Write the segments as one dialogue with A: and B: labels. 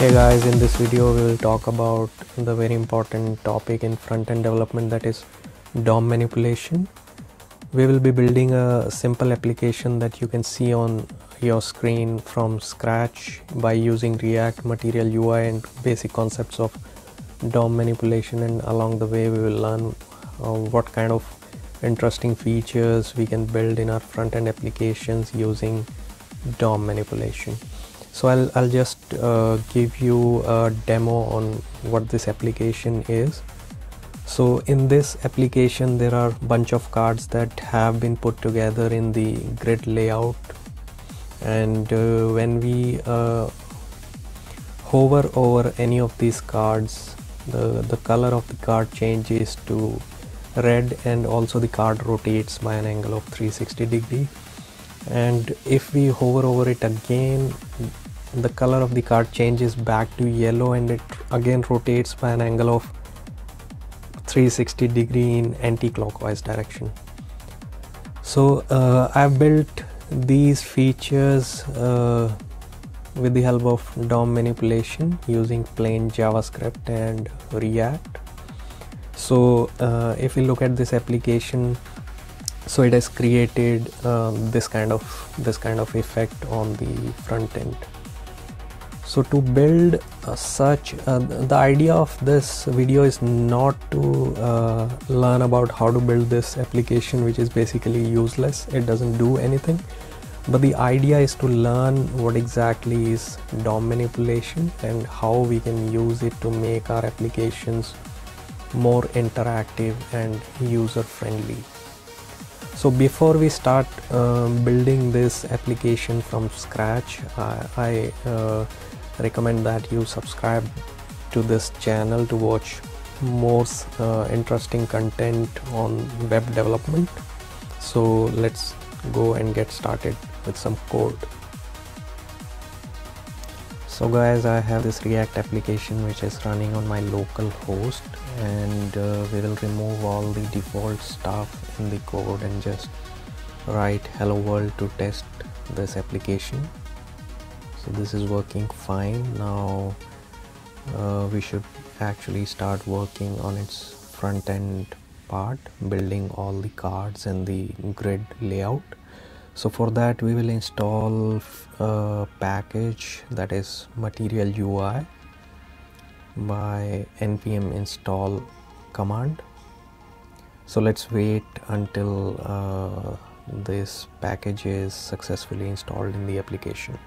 A: Hey guys, in this video we will talk about the very important topic in front-end development that is DOM manipulation. We will be building a simple application that you can see on your screen from scratch by using React Material UI and basic concepts of DOM manipulation and along the way we will learn uh, what kind of interesting features we can build in our front-end applications using DOM manipulation so I'll, I'll just uh, give you a demo on what this application is. So in this application there are bunch of cards that have been put together in the grid layout. And uh, when we uh, hover over any of these cards the the color of the card changes to red and also the card rotates by an angle of 360 degree. And if we hover over it again the color of the card changes back to yellow and it again rotates by an angle of 360 degree in anti-clockwise direction. So uh, I've built these features uh, with the help of DOM manipulation using plain JavaScript and React. So uh, if we look at this application so it has created um, this kind of this kind of effect on the front end so to build uh, such uh, the idea of this video is not to uh, learn about how to build this application which is basically useless. It doesn't do anything. But the idea is to learn what exactly is DOM manipulation and how we can use it to make our applications more interactive and user friendly so before we start uh, building this application from scratch I, I uh, recommend that you subscribe to this channel to watch more uh, interesting content on web development. So let's go and get started with some code. So guys I have this react application which is running on my local host and uh, we will remove all the default stuff in the code and just write hello world to test this application so this is working fine. Now uh, we should actually start working on its front end part building all the cards and the grid layout. So for that we will install a package that is material UI by npm install command. So let's wait until uh, this package is successfully installed in the application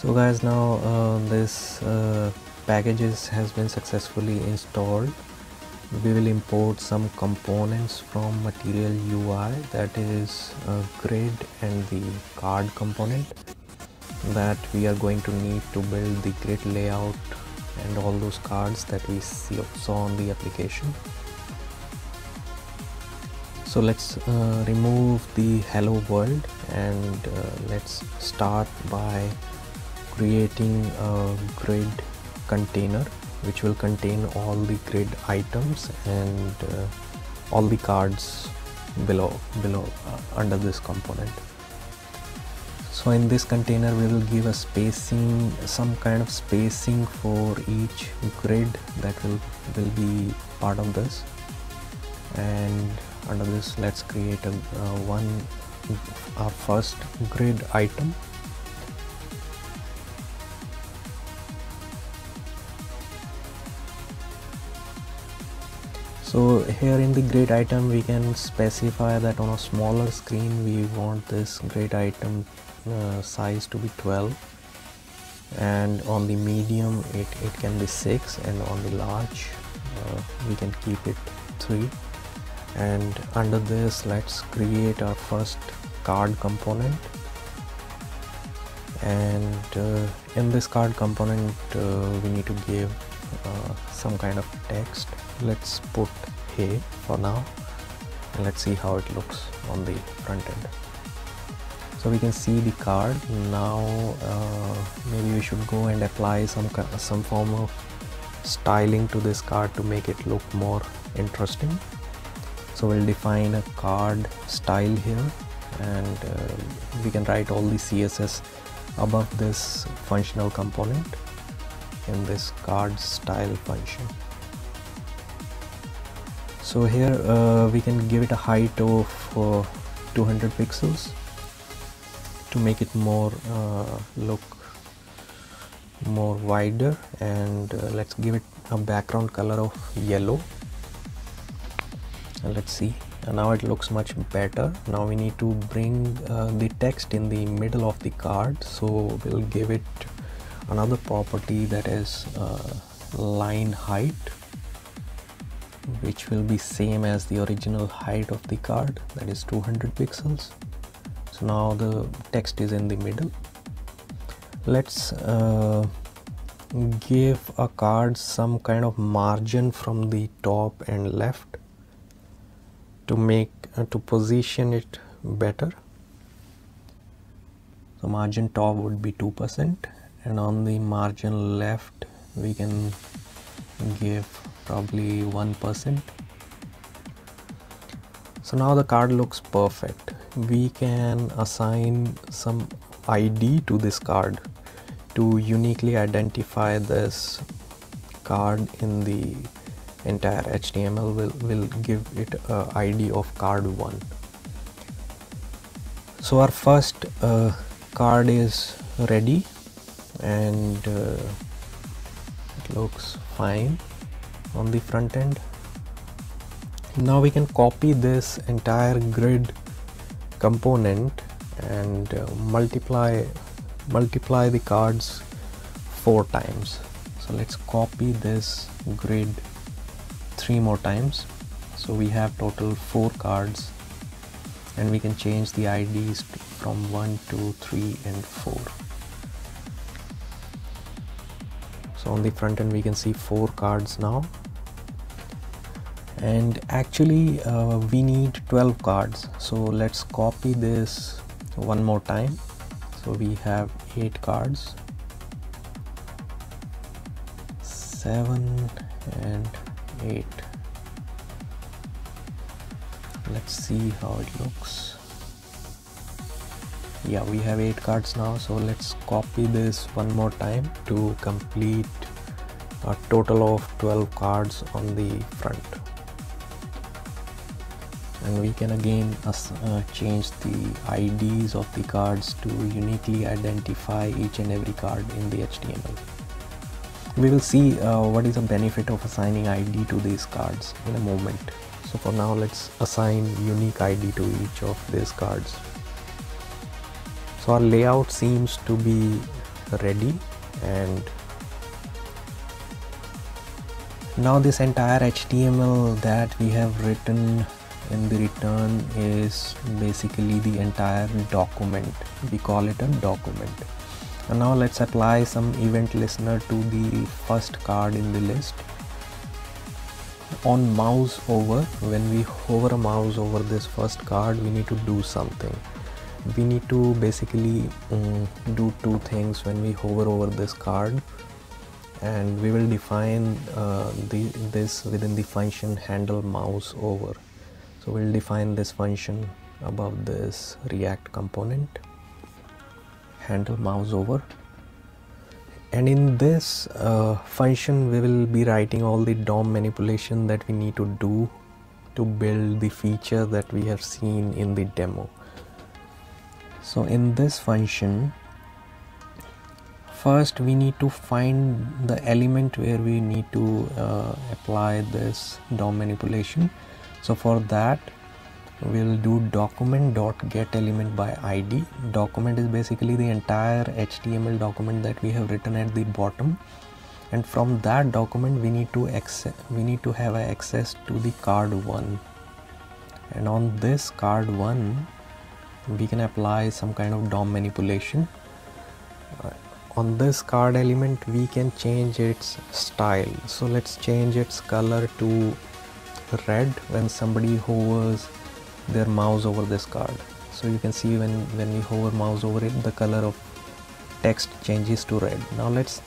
A: so guys now uh, this uh, packages has been successfully installed. We will import some components from material UI that is uh, grid and the card component that we are going to need to build the grid layout and all those cards that we see, saw on the application. So let's uh, remove the hello world and uh, let's start by creating a grid container which will contain all the grid items and uh, all the cards below below uh, under this component. So in this container we will give a spacing some kind of spacing for each grid that will will be part of this. And under this let's create a uh, one our first grid item so here in the grid item we can specify that on a smaller screen we want this grid item uh, size to be 12 and on the medium it, it can be 6 and on the large uh, we can keep it 3 and under this let's create our first card component. And uh, in this card component uh, we need to give uh, some kind of text let's put hey for now and let's see how it looks on the front end. So we can see the card. Now uh, maybe we should go and apply some some form of styling to this card to make it look more interesting. So we'll define a card style here and uh, we can write all the css above this functional component in this card style function so here uh, we can give it a height of uh, 200 pixels to make it more uh, look more wider and uh, let's give it a background color of yellow. And let's see. And now it looks much better. Now we need to bring uh, the text in the middle of the card. So we'll give it another property that is uh, line height which will be same as the original height of the card that is 200 pixels. So now the text is in the middle. Let's uh, give a card some kind of margin from the top and left to make uh, to position it better. So margin top would be 2% and on the margin left we can give probably 1% so now the card looks perfect. We can assign some ID to this card to uniquely identify this card in the entire HTML will, will give it a ID of card 1 so our first uh, card is ready and uh, looks fine on the front end. Now we can copy this entire grid component and uh, multiply multiply the cards four times. So let's copy this grid three more times. So we have total four cards and we can change the IDs from 1 2 3 and 4 so on the front end we can see four cards now. And actually uh, we need 12 cards. So let's copy this one more time. So we have eight cards. Seven and eight. Let's see how it looks yeah we have eight cards now so let's copy this one more time to complete a total of 12 cards on the front and we can again uh, change the IDs of the cards to uniquely identify each and every card in the HTML. We will see uh, what is the benefit of assigning ID to these cards in a moment. So for now let's assign unique ID to each of these cards. So our layout seems to be ready and now this entire HTML that we have written in the return is basically the entire document. We call it a document. And now let's apply some event listener to the first card in the list. On mouse over when we hover a mouse over this first card we need to do something we need to basically um, do two things when we hover over this card. And we will define uh, the, this within the function handle mouse over. So we'll define this function above this react component handle mouse over. And in this uh, function we will be writing all the DOM manipulation that we need to do to build the feature that we have seen in the demo so in this function first we need to find the element where we need to uh, apply this DOM manipulation. So for that we'll do document dot get element by id document is basically the entire html document that we have written at the bottom. And from that document we need to access we need to have access to the card 1 and on this card 1 we can apply some kind of DOM manipulation. Uh, on this card element we can change its style. So let's change its color to red when somebody hovers their mouse over this card. So you can see when when we hover mouse over it the color of text changes to red. Now let's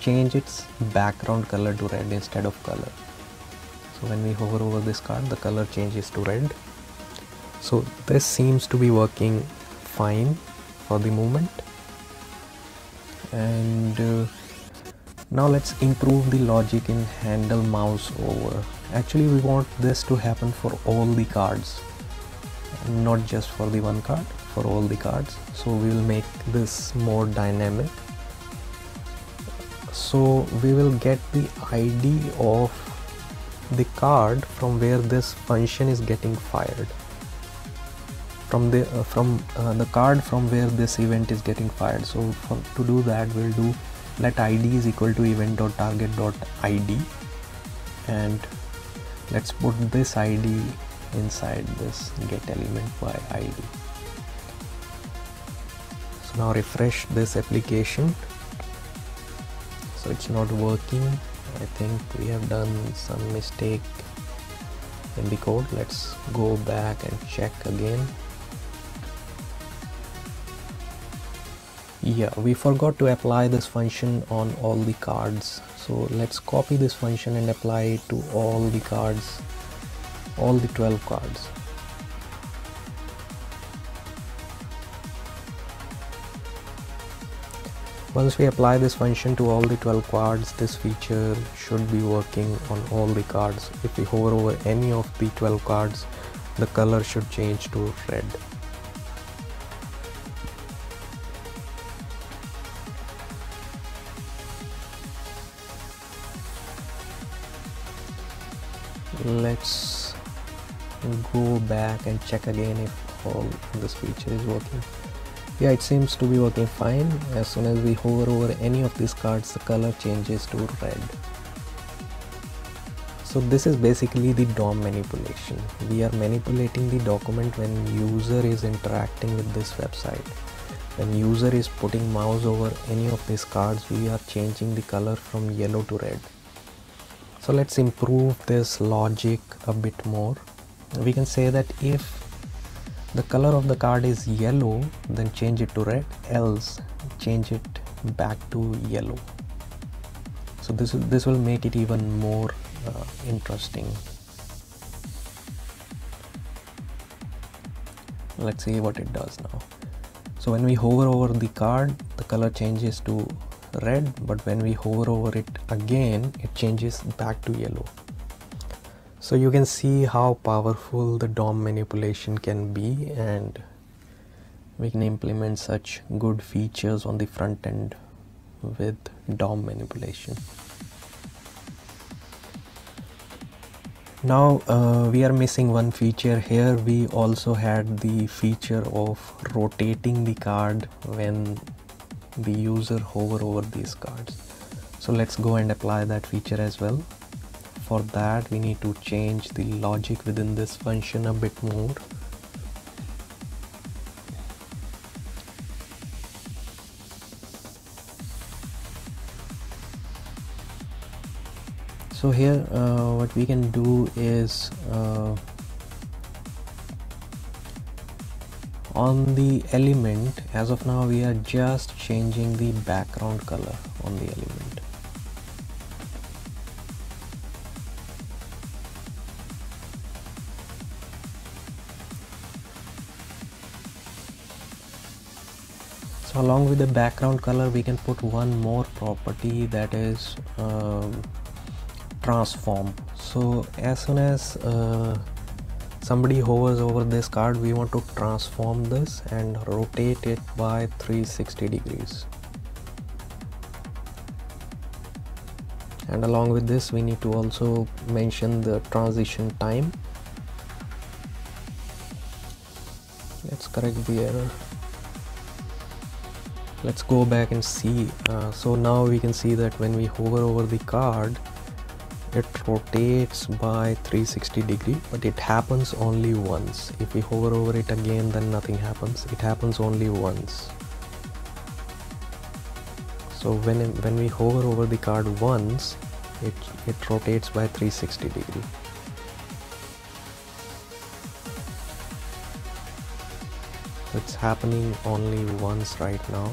A: change its background color to red instead of color. So when we hover over this card the color changes to red so this seems to be working fine for the moment. And uh, now let's improve the logic in handle mouse over. Actually we want this to happen for all the cards not just for the one card for all the cards. So we will make this more dynamic. So we will get the id of the card from where this function is getting fired from the uh, from uh, the card from where this event is getting fired. So for, to do that we'll do let id is equal to event.target.id and let's put this id inside this get element by id so now refresh this application. So it's not working. I think we have done some mistake in the code. Let's go back and check again yeah we forgot to apply this function on all the cards. So let's copy this function and apply it to all the cards all the 12 cards. Once we apply this function to all the 12 cards this feature should be working on all the cards. If we hover over any of the 12 cards the color should change to red check again if all this feature is working. Yeah it seems to be working fine. As soon as we hover over any of these cards the color changes to red. So this is basically the DOM manipulation. We are manipulating the document when user is interacting with this website. When user is putting mouse over any of these cards we are changing the color from yellow to red. So let's improve this logic a bit more we can say that if the color of the card is yellow then change it to red. Else change it back to yellow. So this this will make it even more uh, interesting. Let's see what it does now. So when we hover over the card the color changes to red but when we hover over it again it changes back to yellow so you can see how powerful the DOM manipulation can be and we can implement such good features on the front end with DOM manipulation. Now uh, we are missing one feature here. We also had the feature of rotating the card when the user hover over these cards. So let's go and apply that feature as well for that we need to change the logic within this function a bit more. So here uh, what we can do is uh, on the element as of now we are just changing the background color on the element along with the background color we can put one more property that is um, transform. So as soon as uh, somebody hovers over this card we want to transform this and rotate it by 360 degrees. And along with this we need to also mention the transition time. Let's correct the error let's go back and see. Uh, so now we can see that when we hover over the card it rotates by 360 degree but it happens only once. If we hover over it again then nothing happens. It happens only once. So when when we hover over the card once it it rotates by 360 degree it's happening only once right now.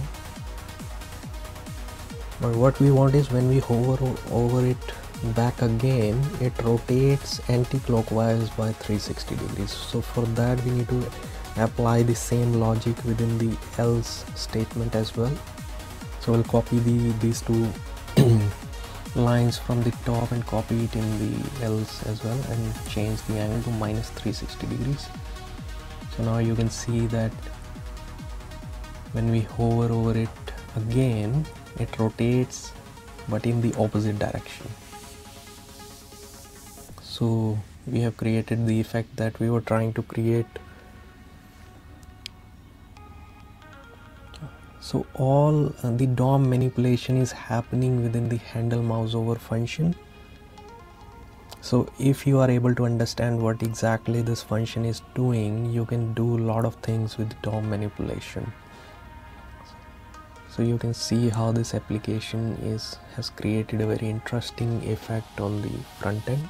A: But what we want is when we hover over it back again it rotates anti-clockwise by 360 degrees. So for that we need to apply the same logic within the else statement as well. So we'll copy the these two lines from the top and copy it in the else as well and change the angle to minus 360 degrees so now you can see that when we hover over it again it rotates but in the opposite direction. So we have created the effect that we were trying to create. So all the DOM manipulation is happening within the handle mouse over function so if you are able to understand what exactly this function is doing you can do a lot of things with DOM manipulation. So you can see how this application is has created a very interesting effect on the front end